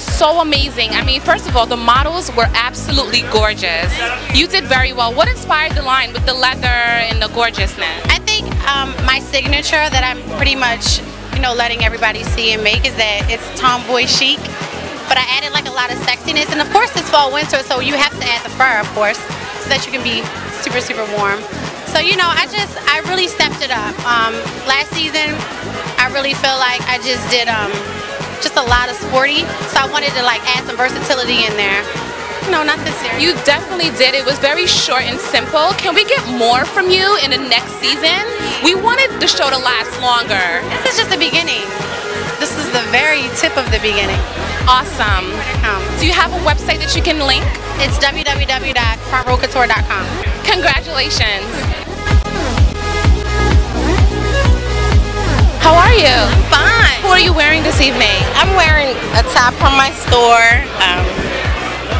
so amazing. I mean, first of all, the models were absolutely gorgeous. You did very well. What inspired the line with the leather and the gorgeousness? I think um, my signature that I'm pretty much, you know, letting everybody see and make is that it's tomboy chic. But I added like a lot of sexiness, and of course it's fall winter, so you have to add the fur, of course, so that you can be super super warm. So you know, I just I really stepped it up. Um, last season, I really feel like I just did um, just a lot of sporty, so I wanted to like add some versatility in there. No, not this year. You definitely did. It was very short and simple. Can we get more from you in the next season? We wanted the show to last longer. This is just the beginning. This is the very tip of the beginning. Awesome. Do you have a website that you can link? it's www.frontrowcouture.com. Congratulations. Are you wearing this evening? I'm wearing a top from my store, um,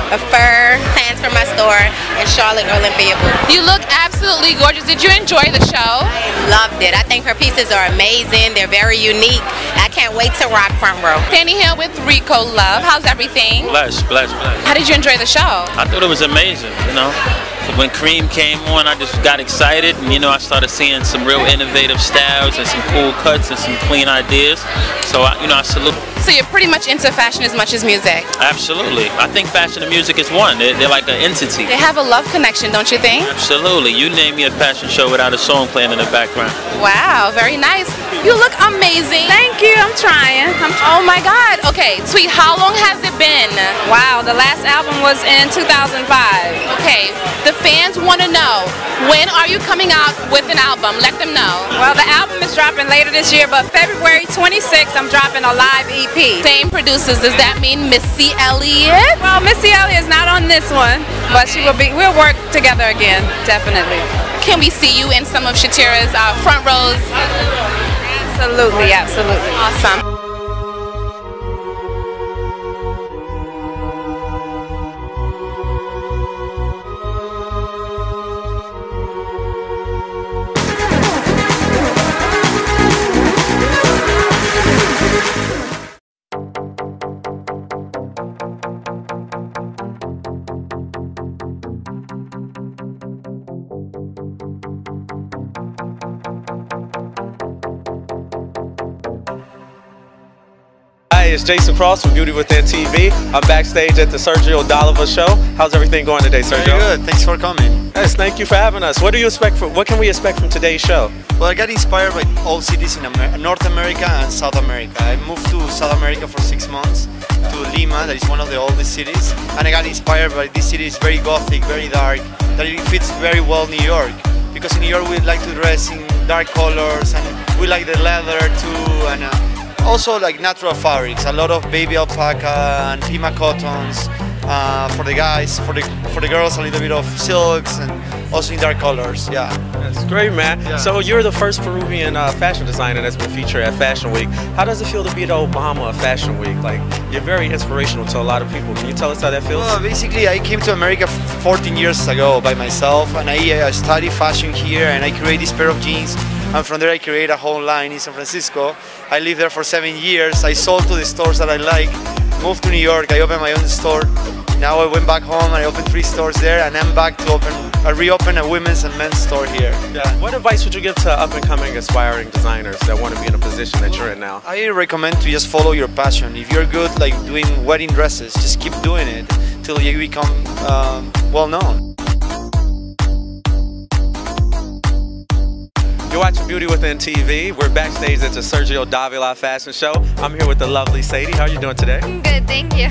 a fur, pants from my store, and Charlotte Olympia boots. You look absolutely gorgeous. Did you enjoy the show? I loved it. I think her pieces are amazing. They're very unique. I can't wait to rock front row. Danny here with Rico Love. How's everything? Bless, bless, bless. How did you enjoy the show? I thought it was amazing, you know. When Cream came on, I just got excited, and you know, I started seeing some real innovative styles and some cool cuts and some clean ideas. So, I, you know, I salute. So you're pretty much into fashion as much as music. Absolutely, I think fashion and music is one. They're, they're like an entity. They have a love connection, don't you think? Absolutely. You name me a fashion show without a song playing in the background. Wow, very nice. You look amazing. Thank you. I'm trying. I'm Oh my God. Okay, sweet. How long has it been? wow. The last album was in 2005. Okay, the fans want to know when are you coming out with an album? Let them know. Well, the album is dropping later this year, but February 26th, I'm dropping a live EP. Same producers. Does that mean Missy Elliott? Well, Missy Elliott is not on this one, but she will be. We'll work together again, definitely. Can we see you in some of Shateria's uh, front rows? Absolutely, absolutely. Awesome. It's Jason Cross from Beauty Within TV. I'm backstage at the Sergio Davila show. How's everything going today, Sergio? Very good. Thanks for coming. Yes, thank you for having us. What do you expect from, what can we expect from today's show? Well, I got inspired by all cities in Amer- North America and South America. I moved to South America for six months to Lima, that is one of the oldest cities, and I got inspired by this city. It's very gothic, very dark, that it fits very well New York. Because in New York we like to dress in dark colors and we like the leather too, and uh, also like natural fabrics. A lot of baby alpaca and pima cottons. Uh, for the guys, for the for the girls, a little bit of silks and also in dark colors. Yeah. That's great, man. Yeah. So you're the first Peruvian uh, fashion designer that's been featured at Fashion Week. How does it feel to be the Obama of Fashion Week? Like, you're very inspirational to a lot of people. Can you tell us how that feels? Well, basically, I came to America 14 years ago by myself, and I uh, studied fashion here, and I created this pair of jeans. And from there, I created a whole line in San Francisco. I lived there for seven years. I sold to the stores that I like. Moved to New York. I opened my own store. Now I went back home and I opened three stores there, and I'm back to open. I reopened a women's and men's store here. Yeah. What advice would you give to up and coming aspiring designers that want to be in a position that you're in now? I recommend to just follow your passion. If you're good like doing wedding dresses, just keep doing it till you become um, well known. You're watching Beauty Within TV. We're backstage at the Sergio Davila Fashion Show. I'm here with the lovely Sadie. How are you doing today? Good, thank you.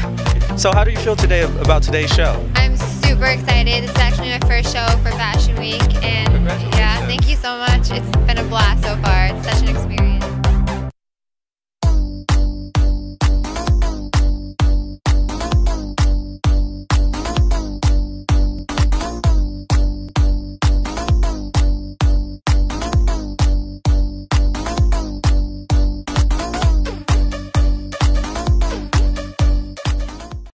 So, how do you feel today about today's show? I'm super excited. This is actually my first show for Fashion Week, and yeah, thank you so much. It's been a blast so far.